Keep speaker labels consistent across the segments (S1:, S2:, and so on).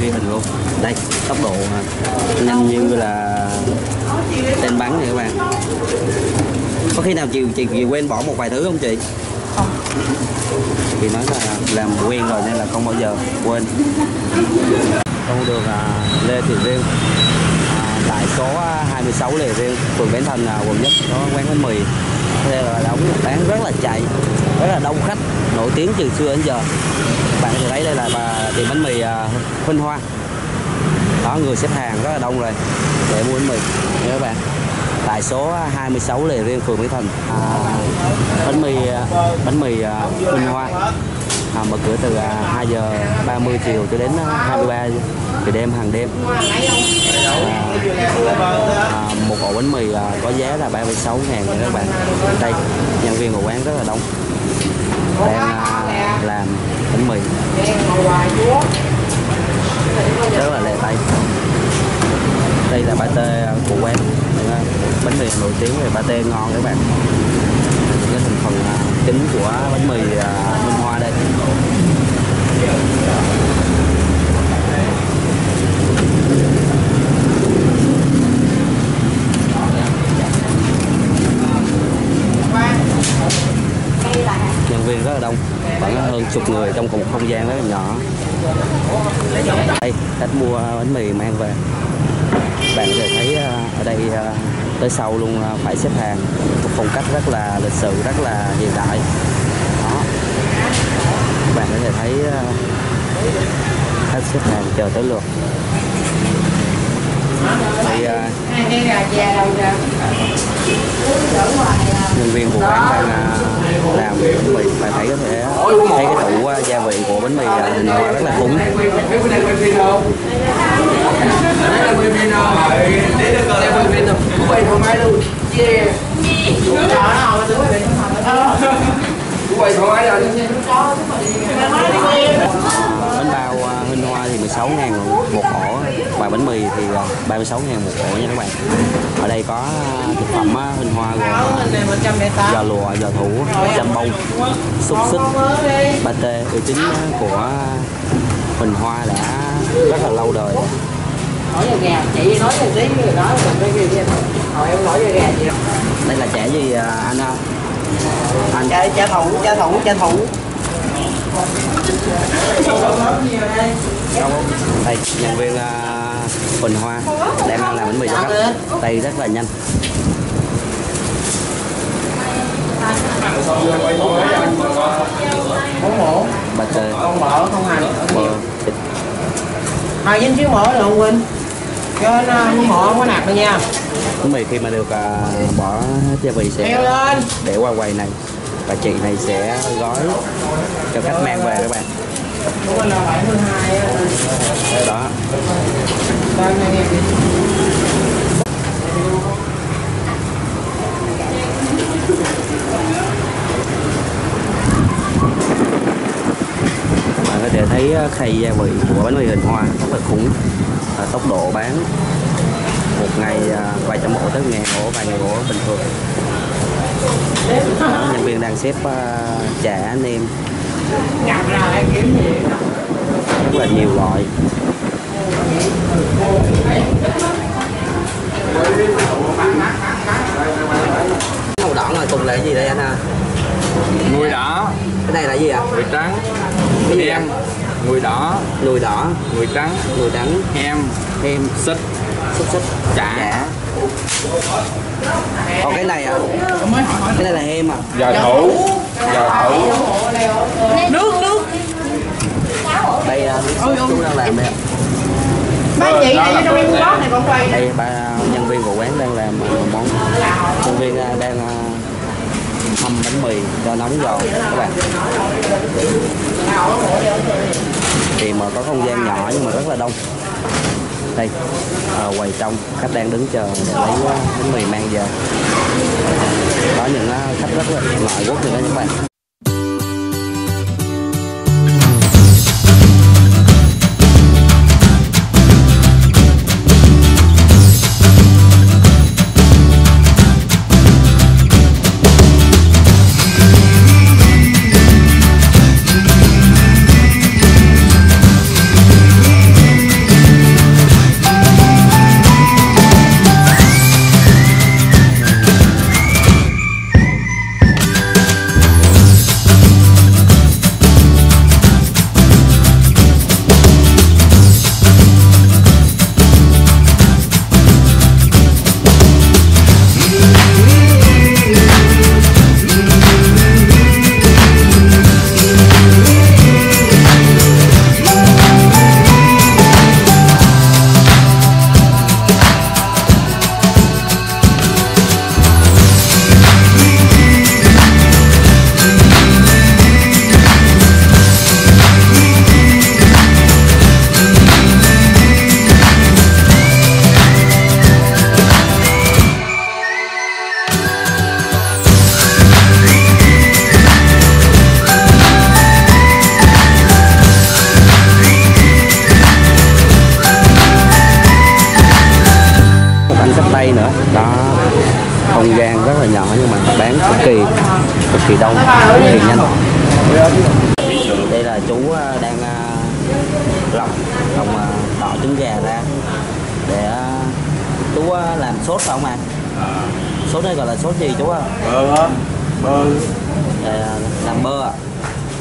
S1: ghi hình luôn. Đây tốc độ nhanh như là tên bắn này các bạn. Có khi nào chị chị, chị quên bỏ một vài thứ không chị?
S2: Không
S1: chị nói là làm quen rồi nên là không bao giờ quên. Con đường à, Lê Thị Riêng tại à, số à, 26 Lê Thị Riêng phường Bến Thành quận nhất có quán bánh mì. Đây là đóng bán rất là chạy rất là đông khách nổi tiếng từ xưa đến giờ bạn có thể thấy đây là bà tiệm bánh mì à, Huynh Hoa. Đó người xếp hàng rất là đông rồi để mua bánh mì. Nha các bạn tại số 26 Lê Riêng phường Mỹ Thành à, bánh mì à, bánh mì à, Huynh Hoa. À, mở cửa từ 2 giờ 30 chiều cho đến 23 giờ đêm hàng đêm. À, à, một ổ bánh mì à, có giá là 36 ngàn các bạn. Đây nhân viên của quán rất là đông. Đang à, làm bánh mì. Rất là lệ tay. Đây là pate của quán bánh mì nổi tiếng về pate ngon các bạn. Những cái thành phần à, chính của bánh mì à, Minh Hoa đây. Viên rất là đông, khoảng hơn chục người trong cùng một không gian rất là nhỏ. Đây, khách mua bánh mì mang về. Bạn có thể thấy à, ở đây à, tới sau luôn à, phải xếp hàng. Một phong cách rất là lịch sự, rất là hiện đại. Đó. Bạn có thể thấy khách xếp hàng chờ tới lượt. Thì nhân viên của quán đang à, làm bánh mì và thấy có thể thấy cái tủ à, gia vị của bánh mì à, hình hoa rất là cứng. Bánh bao à, hình hoa thì 16 ngàn một ổ và bánh mì thì à, 36 ngàn một ổ nha các bạn. Ở đây có à, thực phẩm hình hoa gồm giò lụa giò thủ chăm bông xúc xích pate uy tín của Huỳnh Hoa đã rất là lâu đời. Đây là chả gì à, anh ha? anh.
S2: Chả chả thủ chả thủ chả thủ.
S1: Đây nhân viên Huỳnh Hoa đang làm bánh mì cho khách. Tay rất là nhanh.
S2: Mổ
S1: pate
S2: không mỡ không hành hai dính mỡ được không Quỳnh. Cho nó không mỡ không có nạc đâu nha.
S1: Bánh mì khi mà được à, bỏ gia vị sẽ để qua quầy này. Và chị này sẽ gói cho khách mang về các bạn đó. Bạn có thể thấy à, khay gia vị của bánh mì hình hoa rất là khủng. À, tốc độ bán một ngày à, vài trăm ổ tới ngàn ổ vài ngàn ổ bình thường. Nhân viên đang xếp chả nem
S2: Nhập ra em kiếm gì?
S1: Rất là nhiều loại màu đỏ ngoài cùng là cái gì đây anh ha?
S3: Mùi đỏ,
S1: cái này là gì ạ?
S3: Mùi trắng,
S1: Cái gì
S3: em, mùi đỏ,
S1: nùi đỏ.
S3: Mùi trắng,
S1: nùi trắng
S3: em,
S1: thêm
S3: xích,
S1: xúc xích.
S3: Chả,
S1: còn cái này à cái này là hem à
S3: giò thủ, giò thủ,
S2: Nước nước.
S1: Đây à, chúng đang làm đây ạ
S2: Ba chị này trong em bóp này còn quay
S1: đây ba nhân viên của quán đang làm à, món nhân viên à, đang à, hầm bánh mì cho nóng giòn các bạn. Thì mà có không gian nhỏ nhưng mà rất là đông. Đây à, quầy trong khách đang đứng chờ để lấy bánh mì mang về. Có những khách rất là ngoại quốc nữa đó các bạn sốt này gọi là sốt gì chú ạ?
S3: Bơ bơ.
S1: Đây là làm bơ ạ.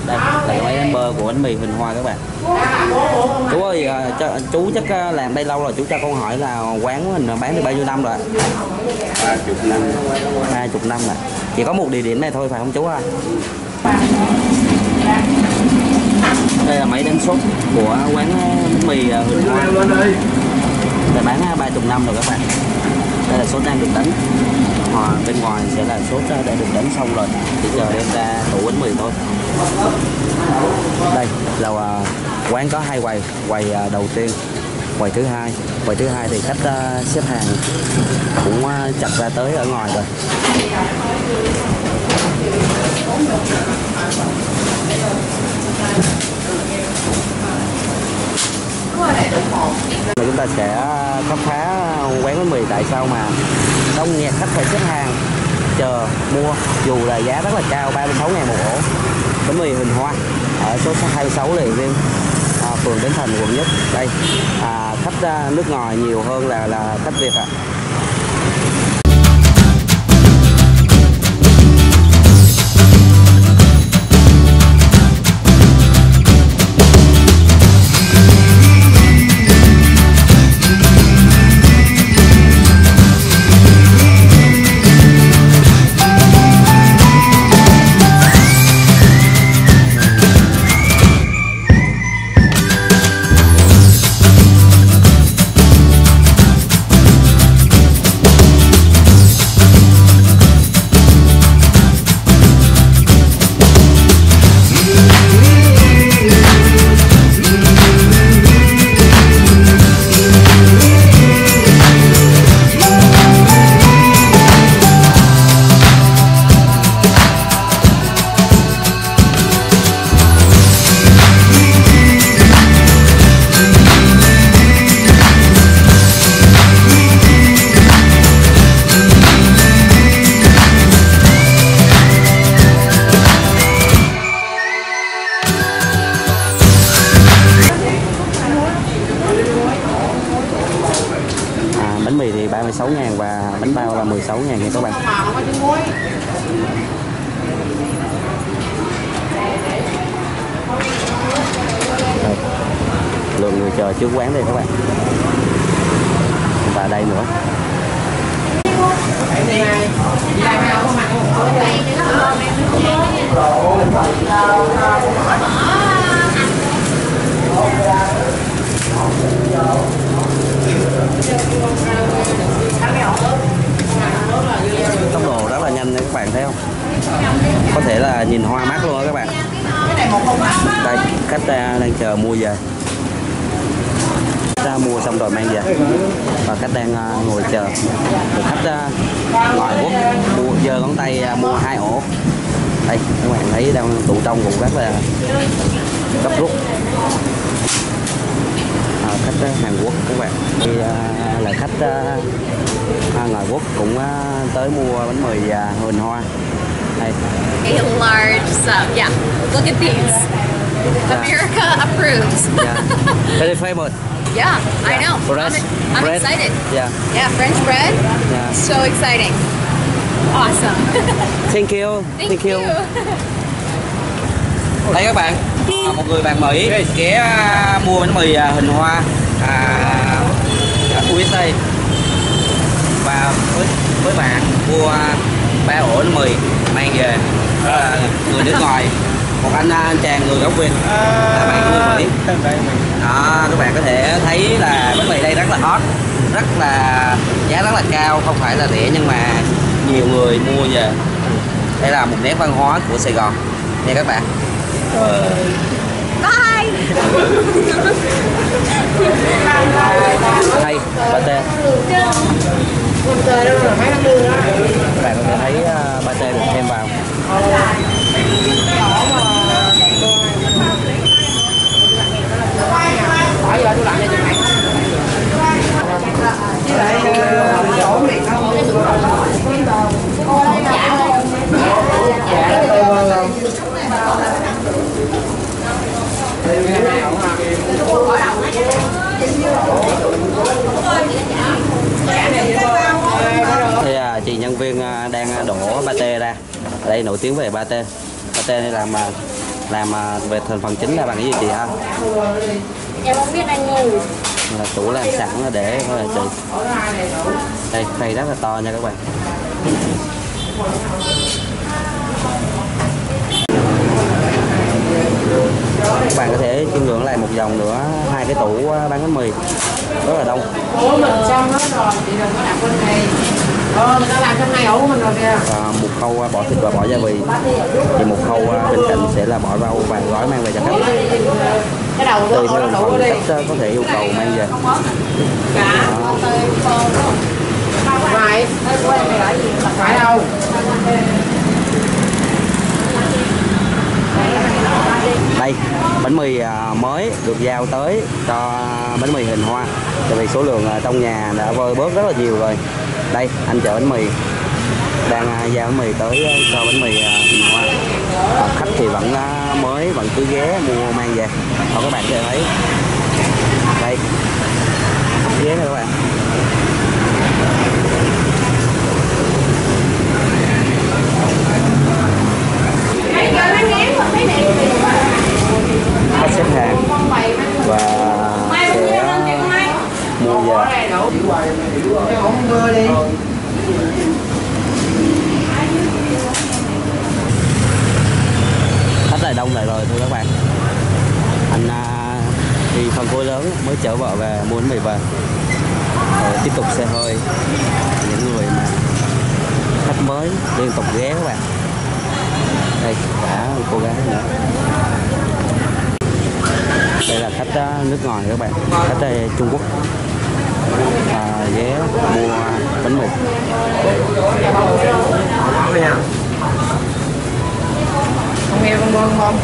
S1: Đây là cái bơ của bánh mì Huỳnh Hoa các bạn. Chú ơi à, cho, chú chắc à, làm đây lâu rồi chú cho con hỏi là quán mình bán được bao nhiêu năm rồi ạ?
S3: ba chục năm.
S1: Hai chục năm rồi chỉ có một địa điểm này thôi phải không chú ơi đây là máy đánh sốt của quán bánh mì à, Huỳnh Hoa. Đây. Bán ba chục năm rồi các bạn. Đây là sốt đang được đánh Hòa bên ngoài sẽ là sốt đã được đánh xong rồi. Chỉ chờ đem ra tủ bánh mì thôi. Đây là à, quán có hai quầy quầy à, đầu tiên, quầy thứ hai. Quầy thứ hai thì khách à, xếp hàng cũng chặt ra tới ở ngoài rồi. Chúng ta sẽ khám phá quán bánh mì tại sao mà đông nghẹt khách phải xếp hàng chờ mua dù là giá rất là cao 36 ngàn một ổ. Bánh mì hình Hoa ở số 26 Lê Riêng à, phường Bến Thành quận nhất. Đây à, khách à, nước ngoài nhiều hơn là là khách Việt ạ. à, 16 ngàn nha các bạn Đây. lượng người chờ trước quán đây các bạn và đây nữa tốc độ rất là nhanh đấy các bạn thấy không có thể là nhìn hoa mắt luôn đó các bạn đây khách à, đang chờ mua về ra mua xong rồi mang về và khách đang à, À, ngồi chờ. Một khách à, ngoại ngoài quốc mua giơ ngón tay à, mua hai ổ. Đây các bạn thấy đang tụ trong cũng rất là gấp rút. À, khách Hàn Quốc các bạn. Thì à, là khách à, ngoại ngoài quốc cũng à, tới mua bánh mì à, Hoa. Đây.
S4: A large sub. Yeah, look at these. America approves.
S1: yeah. very famous
S4: yeah, I know.
S1: bread
S4: I'm, I'm
S1: bread
S4: excited.
S1: yeah
S4: Yeah, French bread.
S1: yeah
S4: So exciting. Awesome.
S1: thank you
S4: Thank, you.
S1: đây các bạn à, một người bạn Mỹ ghé à, mua bánh mì à, Huỳnh Hoa à, à, USA và với với bạn mua ba ổ bánh mì mang về là người nước ngoài một anh à, anh chàng người gốc Việt là bạn người Mỹ đó các bạn có thể thấy là bánh mì đây rất là hot rất là giá rất là cao không phải là rẻ nhưng mà nhiều người mua về. Đây là một nét văn hóa của Sài Gòn. Nha các bạn.
S4: Bye.
S1: hay
S2: Còn đường đó.
S1: Các bạn có thể thấy uh, pate được thêm vào
S2: Hỏi giờ tôi làm cho chị mày Với lại ờ, chỗ miệng
S1: ở đây nổi tiếng về pate pate này làm à, làm à, về thành phần chính là bằng cái gì chị ha?
S4: Em không biết anh ơi.
S1: là chủ làm sẵn để thôi là chị. Đây khay rất là to nha các bạn. Các bạn có thể chiêm ngưỡng lại một vòng nữa hai cái tủ à, bán bánh mì. Rất là đông và một khâu à, bỏ thịt và bỏ gia vị. Thì một khâu à, bên cạnh sẽ là bỏ rau và gói mang về cho khách.
S2: Cái đầu
S1: tùy theo phần khách à, có thể yêu cầu mang về.
S2: Phải. Đâu.
S1: Đây bánh mì mới được giao tới cho bánh mì hình hoa. Tại vì số lượng trong nhà đã vơi bớt rất là nhiều rồi đây anh chở bánh mì. Đang à, giao bánh mì tới à, cho bánh mì à, hoa à, khách thì vẫn à, mới vẫn cứ ghé mua mang về. Còn các bạn có thể thấy đây. Ghé này các bạn. Khách xếp hàng và sẽ mua về
S2: mưa đi
S1: khách lại đông lại rồi thưa các bạn. Anh à, đi phần khối lớn mới chở vợ về muốn mì về. Rồi tiếp tục xe hơi. Những người mà khách mới liên tục ghé các bạn. Đây cả cô gái nữa. Đây là khách à, nước ngoài các bạn. Khách đây Trung Quốc à, ghé mua bánh mì.
S2: Không nghe con bơm không